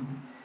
Mm-hmm.